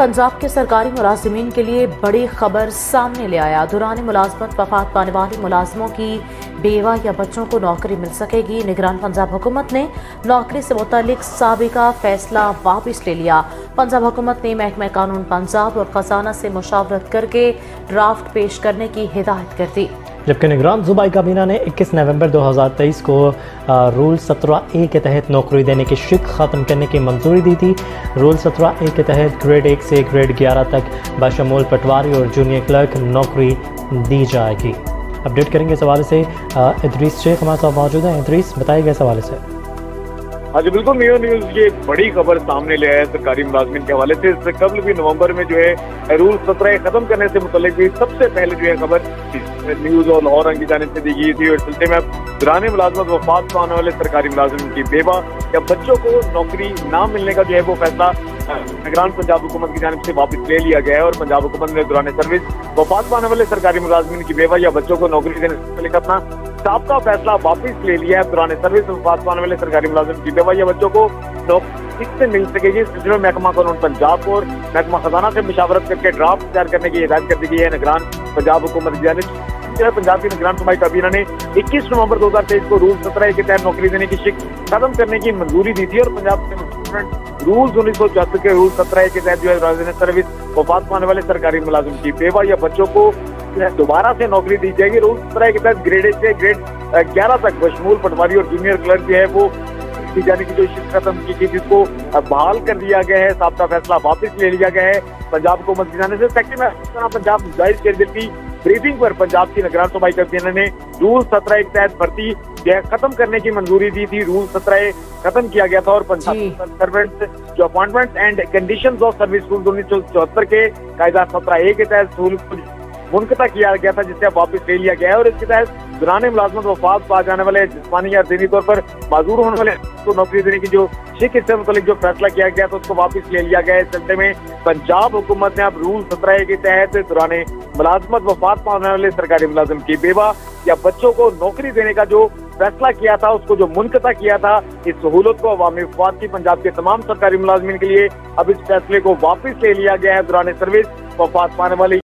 पंजाब के सरकारी मुलाजमीन के लिए बड़ी खबर सामने ले आया। दौरान मुलाजमत वफात पाने वाले मुलाजमों की बेवा या बच्चों को नौकरी मिल सकेगी। निगरान पंजाब हुकूमत ने नौकरी से मुतलिक सबका फैसला वापस ले लिया। पंजाब हुकूमत ने महकमा कानून पंजाब और खजाना से मुशावरत करके ड्राफ्ट पेश करने की हिदायत कर दी। जबकि निगरान सूबाई काबीना ने 21 नवंबर 2023 को रूल 17 ए के तहत नौकरी देने की शिक ख़त्म करने की मंजूरी दी थी। रूल 17 ए के तहत ग्रेड एक से ग्रेड 11 तक बशमूल पटवारी और जूनियर क्लर्क नौकरी दी जाएगी। अपडेट करेंगे इस हवाले से। इद्रीस शेख हमारे साथ मौजूद हैं। इदरीस बताइएगा इस हवाले से। हाँ जी, बिल्कुल न्यू न्यूज़ ये बड़ी खबर सामने ले आया सरकारी मुलाजमिन के हवाले से। इससे कबल भी नवंबर में जो है, रूल सत्रह खत्म करने से मुतलिक भी सबसे पहले जो है खबर न्यूज़ और लाहौर रंग की जानब से दी गई थी। और सिलसिले में अब दुरान मुलाजमत वफात पाने वाले सरकारी मुलाजिम की बेवा या बच्चों को नौकरी ना मिलने का जो है वो फैसला निगरान पंजाब हुकूमत की जानब से वापस ले लिया गया है। और पंजाब हुकूमत ने दौरान सर्विस वफात पाने वाले सरकारी मुलाजमिन की बेवा या बच्चों को नौकरी देने से मुतलिक अपना सबका फैसला वापस ले लिया है। पुराने सर्विस वफात पाने वाले सरकारी मुलाजिम की बेवा या बच्चों को नौकरी से मिल सकेगी इस सिलसिले में महकमा कानून पंजाब और महकमा खजाना से मुशावरत करके ड्राफ्ट तैयार करने की हिदायत कर दी गई है। निगरान पंजाब हुकूमत की जानब। है, पंजाब की निगरान सुनवाई काबीना ने 21 नवंबर 2023 को रूल सत्रह के तहत नौकरी देने की शिक खत्म करने की मंजूरी दी थी और पंजाब के रूल्स उन्नीस सौ चौहत्तर के रूल सत्रह के तहत जो है सर्विस वफात पाने वाले सरकारी मुलाजिम की बेवा या बच्चों को दोबारा से नौकरी दी जाएगी रूल सत्रह के तहत ग्रेड से ग्रेड ग्यारह तक बशमूल पटवारी और जूनियर क्लर्क जो है वो दी जाने की जो शिक खत्म की थी जिसको बहाल कर दिया गया है साहब का फैसला वापस ले लिया गया है। पंजाब को मस्जिद जाने से सेक्रेटरी में पंजाब ज़ाहिर शेरदिल की ब्रीफिंग पर पंजाब की निगरान सूबाई कमीशन ने रूल सत्रह के तहत भर्ती खत्म करने की मंजूरी दी थी। रूल सत्रह खत्म किया गया था और पंजाब सर्वेंट जो appointment and condition of service rule उन्नीस सौ चौहत्तर के कायदा सत्रह ए के तहत मुनकता किया गया था, जिसे वापस ले लिया गया है और इसके तहत दौरान मुलाजमत वफात पा जाने वाले जिसमानी या दीनी तौर पर माजूर होने वाले को नौकरी देने की जो शिक इससे मुतलिक जो फैसला किया गया था, उसको वापस ले लिया गया है। इस सिलसिले में पंजाब हुकूमत ने अब रूल सत्रह के तहत दौरान मुलाजमत वफात पाने वाले सरकारी मुलाजिम की बेवा या बच्चों को नौकरी देने का जो फैसला किया था, उसको जो मुनकता किया था, इस सहूलत को अवामी वफात की, पंजाब के तमाम सरकारी मुलाजमिन के लिए अब इस फैसले को वापस ले लिया गया है। दौरान सर्विस वफात पाने वाली